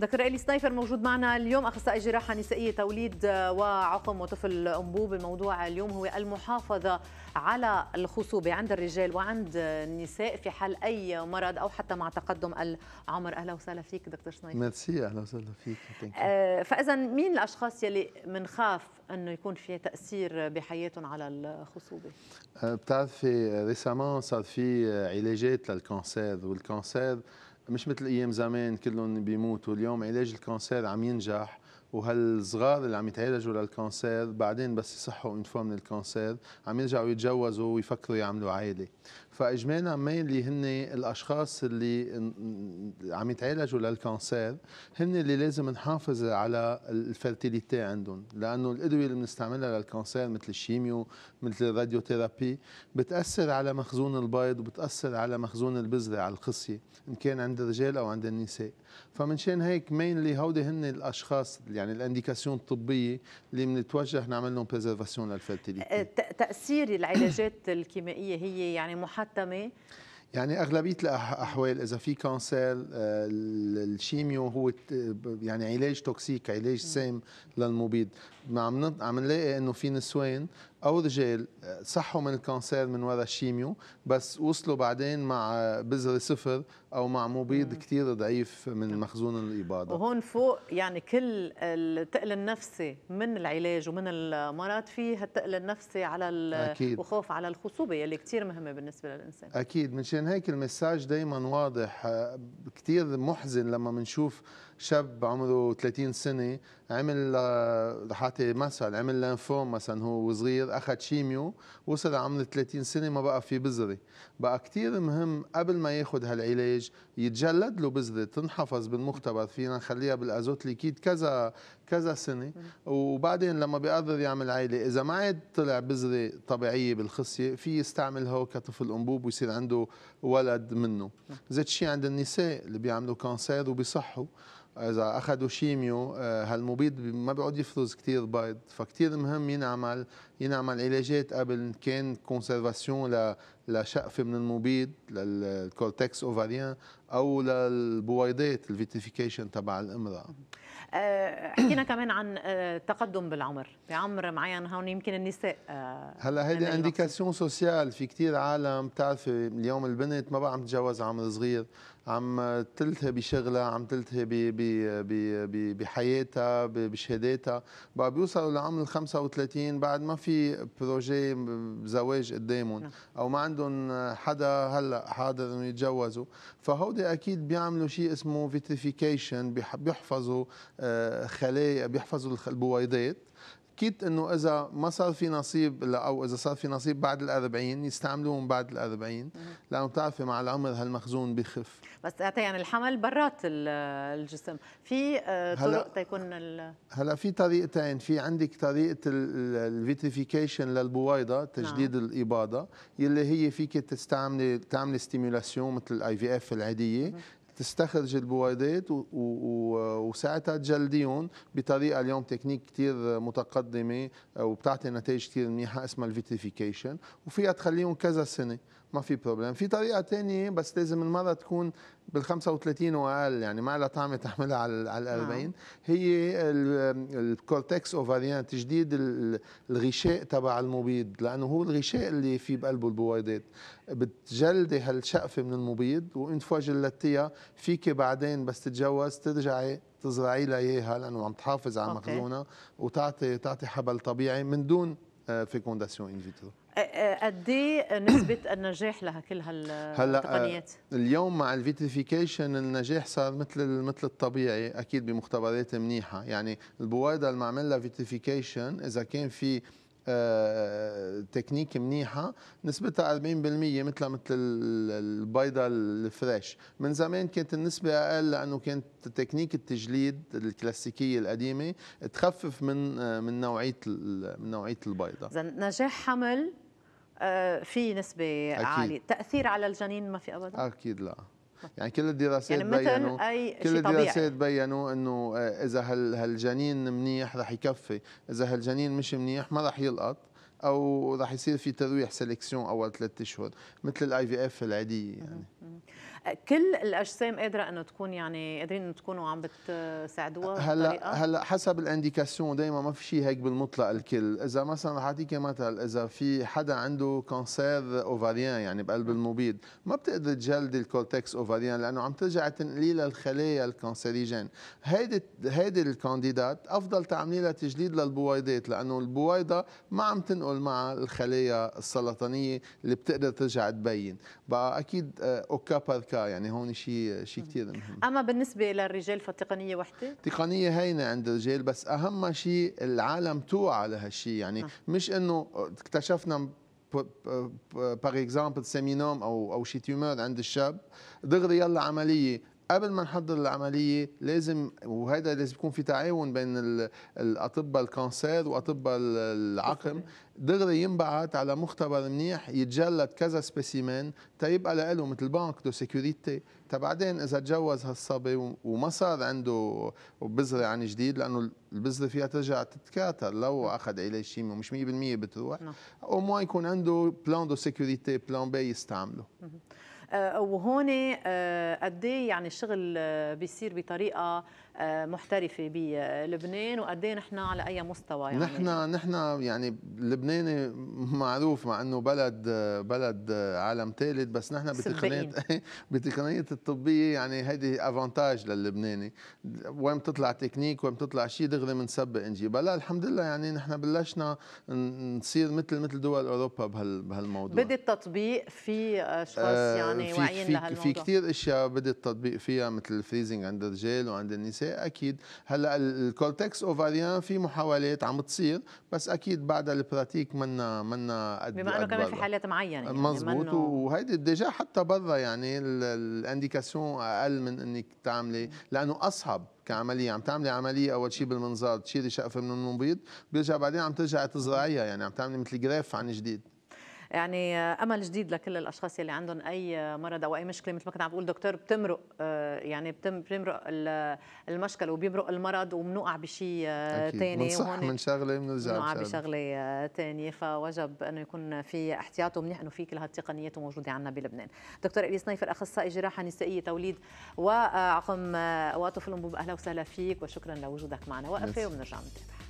دكتور الي سنايفر موجود معنا اليوم. أخصائي جراحة نسائية توليد وعقم وطفل انبوب الموضوع اليوم هو المحافظة على الخصوبة عند الرجال وعند النساء في حال أي مرض أو حتى مع تقدم العمر. أهلا وسهلا فيك دكتور سنايفر. ميرسي أهلا وسهلا فيك. آه فإذا مين الأشخاص يلي بنخاف إنه يكون في تأثير بحياتهم على الخصوبة؟ آه، بتعرفي récemment صار في علاجات لل cancer وال cancer مش مثل أيام زمان كلهم بيموتوا. اليوم علاج ال cancer عم ينجح. وهالصغار اللي عم يتعالجوا لل cancer بعدين بس يصحوا اون من ال cancer عم يرجعوا يتجوزوا ويفكروا يعملوا عائلة. فاجمالا مين اللي هن الأشخاص اللي عم يتعالجوا لل cancer هن اللي لازم نحافظ على ال fertilité عندهم. لأنه الأدوية اللي بنستعملها لل cancer مثل ال chimio مثل ال radiothérapie بتأثر على مخزون البيض وبتأثر على مخزون البذرة على الخصيه إن كان عند الرجال أو عند النساء. فمنشان هيك مينلي هودي هن الأشخاص يعني ال indication الطبية اللي بنتوجه نعمل لهم préservation لل fertilité تأثير العلاجات الكيميائية هي يعني محتمة؟ يعني أغلبية الاحوال إذا في cancer آه، ال chimio هو يعني علاج toxique علاج سام للمبيض عم عم نلاقي إنه في نسوان أو رجال صحوا من ال cancer من وراء ال chimio بس وصلوا بعدين مع بذرة صفر أو مع مبيض كثير ضعيف من. مخزون الإباضة. وهون فوق يعني كل الثقل النفسي من العلاج ومن المرض في الثقل النفسي على الخوف على الخصوبة يلي كثير مهمة بالنسبة للإنسان. أكيد. مشان هيك ال message دائما واضح آه، كثير محزن لما بنشوف شاب عمره 30 سنة عمل رح اعطي مثل عمل لانفوم مثلا هو صغير أخذ شيميو وصل عمر 30 سنة ما بقى في بذرة. بقى كثير مهم قبل ما ياخذ هالعلاج يتجلد له بذرة تنحفظ بالمختبر فينا نخليها بالأزوت ليكيد كذا كذا سنة. وبعدين لما بيقدر يعمل عائلة إذا ما عاد طلع بذرة طبيعية بالخصية في يستعملها كطفل أنبوب ويصير عنده ولد منه. زيت شيء عند النساء اللي بيعملوا cancer وبيصحوا. إذا أخذوا chimio آه، هالمبيض ما بيقعد يفرز كثير بيض فكتير مهم ينعمل ينعمل علاجات قبل كان conservation لشقفه من المبيض لل cortex ovarien أو للبويضات ال vitrification تبع الإمرأة. آه، حكينا كمان عن آه، تقدم بالعمر. بعمر معين هون يمكن النساء هلا هيدي indication sociale في كثير عالم. بتعرفي اليوم البنت ما بقى عم تتجوز عمر صغير. عم تلتهي بشغلها عم تلتهي بحياتها بشهاداتها. بقى بيوصلوا لعمر ال 35 بعد ما في projet زواج قدامهم نعم. أو ما عندهم حدا هلأ حاضر إنه يتجوزوا. فهودي أكيد بيعملوا شيء اسمه vitrification بيحفظوا آه، خلايا بيحفظوا البويضات. أكيد إنه إذا ما صار في نصيب أو إذا صار في نصيب بعد ال40 يستعملوهم بعد ال40 لأنه بتعرفي مع العمر هالمخزون بيخف بس يعني الحمل برات الجسم. في آه، طرق تيكون هلا في طريقتين. في عندك طريقة ال vitrification للبويضة تجليد نعم. الإباضة يلي هي فيك تستعملي تعملي stimulation مثل ال IVF العادية. تستخرج البويضات وساعتها تجلديهم بطريقة اليوم تكنيك كثير متقدمة وبتعطي نتائج كثير منيحة اسمها ال vitrification. وفيها تخليهم كذا سنة. ما في problème في طريقة ثانية بس لازم المرة تكون بال 35 واقل يعني ما لها طعمه تحملها على على ال 40 نعم. هي ال cortex ovarien تجليد الغشاء تبع المبيض لأنه هو الغشاء اللي في بقلبه البويضات بتجلدي هالشقفة من المبيض وانت فوا جلدتيها فيك بعدين بس تتجوز ترجعي تزرعي لها إياها لأنه عم تحافظ على مخزونها وتعطي تعطي حبل طبيعي من دون fécondation in vitro قد إيه نسبة النجاح لها كل هالتقنيات؟ هلا اليوم مع ال vitrification النجاح صار مثل مثل الطبيعي أكيد بمختبرات منيحة. يعني البويضه اللي معمل لها vitrification إذا كان في تكنيك منيحة نسبتها 40% مثل مثل البيضة ال fresh. من زمان كانت النسبة أقل لأنه كانت تكنيك التجليد الكلاسيكية القديمة تخفف من آه، من نوعية من نوعية البيضة. اذا نجاح حمل آه، في نسبة أكيد. عالية. تأثير على الجنين ما في ابدا؟ أكيد لا. يعني كل الدراسات يعني بينوا أي كل الدراسات بينوا إنه آه، إذا هالجنين منيح رح يكفي. إذا هالجنين مش منيح ما رح يلقط أو رح يصير في ترويح sélection أول ثلاث أشهر مثل الاي في اف العادية يعني. كل الأجسام قادرة إنه تكون يعني قادرين إنه تكونوا عم بتساعدوها هلأ هلأ حسب ال indication دائما ما في شيء هيك بالمطلق الكل. إذا مثلا رح أعطيك مثل إذا في حدا عنده cancer ovarien يعني بقلب المبيض ما بتقدر تجلدي ال cortex ovarien لأنه عم ترجع تنقلي لها الخلايا ال cancérigènes هيدي هيدي ال candidates أفضل تعملي لها تجليد للبويضات لأنه البويضة ما عم تنقل مع الخلايا السرطانية اللي بتقدر ترجع تبين. بقى أكيد أوكا يعني هون شيء شيء كثير مهم. أما بالنسبة للرجال فالتقنية وحدة؟ تقنية هينة عند الرجال بس أهم شيء العالم توعى لهالشيء يعني م. مش إنه اكتشفنا par exemple séminome أو أو شي tumeur عند الشاب دغري يلا عملية. قبل ما نحضر العملية لازم وهذا لازم يكون في تعاون بين الأطباء ال cancer وأطباء العقم. دغري ينبعث على مختبر منيح يتجلد كذا spécimen تيبقى له مثل banque de sécurité. بعدين إذا تجوز هالصبي وما صار عنده بذرة عن جديد لأنه البذرة فيها ترجع تتكاثر. لو نعم. أخذ علاج chimie ومش 100% بتروح. نعم. أو ما يكون عنده plan de sécurité plan B يستعمله. وهون آه، قد إيه يعني الشغل آه، بيصير بطريقة محترفة بلبنان وقد إيه نحن على أي مستوى يعني؟ نحن نحن يعني لبناني معروف مع إنه بلد بلد عالم ثالث بس نحن بتقنية بتقنية الطبية يعني هيدي avantage للبناني. وين بتطلع تكنيك وين بتطلع شيء دغري بنسبق نجيبها لا الحمد لله يعني نحن بلشنا نصير مثل مثل دول أوروبا بهالموضوع. بدي التطبيق في اشخاص يعني واعيين لهالموضوع. في كثير أشياء بدي التطبيق فيها مثل ال freezing عند الرجال وعند النساء أكيد. هلأ ال cortex ovarien في محاولات عم تصير بس أكيد بعد ال pratique منا منا قد بما إنه كمان في حالات معينة يعني مزبوط. يعني وهيدي déjà حتى برا يعني ال indication أقل من إنك تعملي لأنه أصعب كعملية. عم تعملي عملية أول شيء بالمنظار تشيلي شقفة من المبيض بيرجع بعدين عم ترجعي تزرعيها يعني عم تعملي مثل greffe عن جديد. يعني أمل جديد لكل الأشخاص يلي عندهم أي مرض أو أي مشكلة مثل ما كنت عم بقول دكتور بتمرق آه، يعني بتمرق المشكل وبيمرق المرض وبنوقع بشيء ثاني بنصح من شغلة بنرجع بنوقع بشغلة ثانية فوجب إنه يكون في احتياط ومنيح إنه في كل هالتقنيات موجودة عندنا بلبنان. دكتور اليس نيفر اخصائي جراحة نسائية توليد وعقم وطفل انبوب أهلا وسهلا فيك وشكرا لوجودك معنا. وقفه وبنرجع نتابع